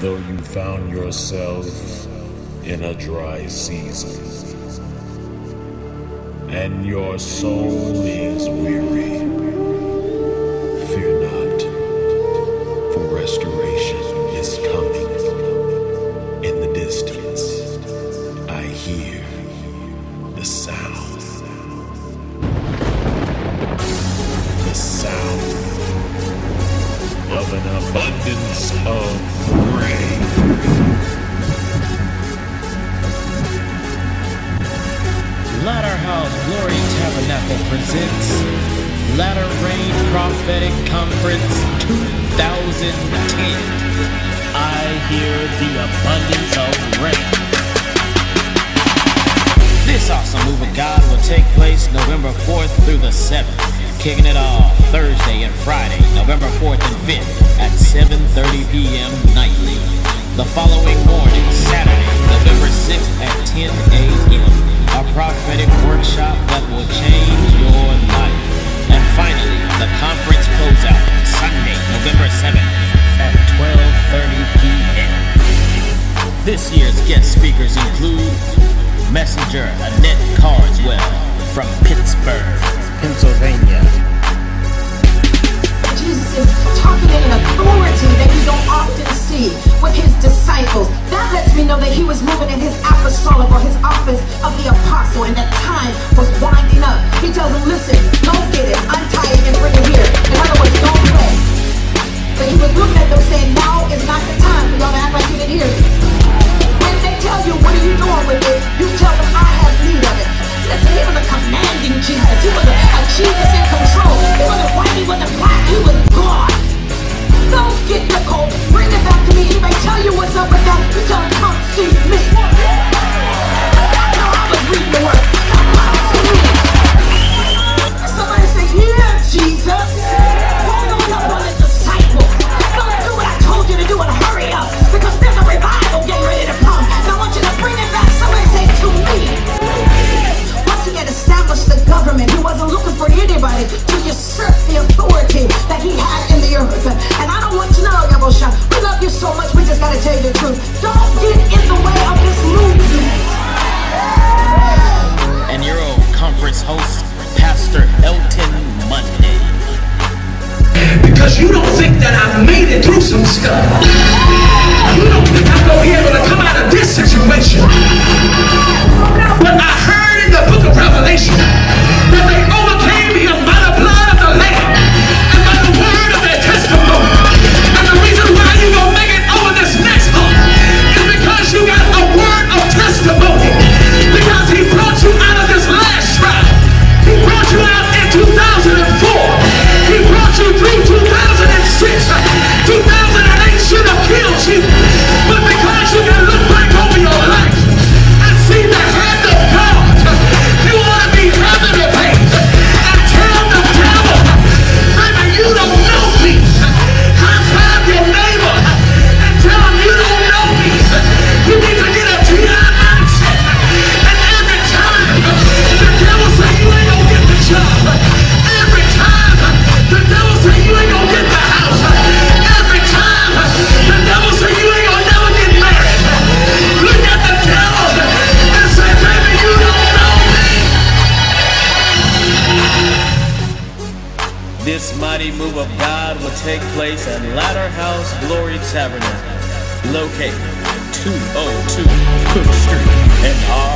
though you found yourself in a dry season, and your soul is weary, fear not, for restoration is coming. In the distance, I hear of an abundance of rain. Latter House Glory Tabernacle presents Latter Rain Prophetic Conference 2010. I hear the abundance of rain. This awesome move of God will take place November 4th through the 7th, kicking it off Thursday and Friday, November 4th and 5th at 7:30 p.m. nightly. The following morning, Saturday, November 6th at 10 a.m., a prophetic workshop that will change your life. And finally, the conference closeout, Sunday, November 7th at 12:30 p.m. This year's guest speakers include Messenger Annette Carswell from Pittsburgh, Pennsylvania. To usurp the authority that he had in the earth. And I don't want you to know, Yabosha, we love you so much, we just gotta tell you the truth. Don't get in the way of this movement. and your old conference host, Pastor Elton Monday. because you don't think that I've made it through some stuff. You don't think I'm going to be able to come out of this situation. This mighty move of God will take place at Latter House Glory Tabernacle, located 202 Cook Street in Argyle,